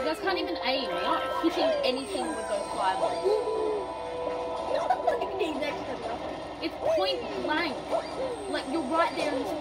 You guys can't even aim. You're not hitting anything with those fireballs. It's point blank. Like you're right there in the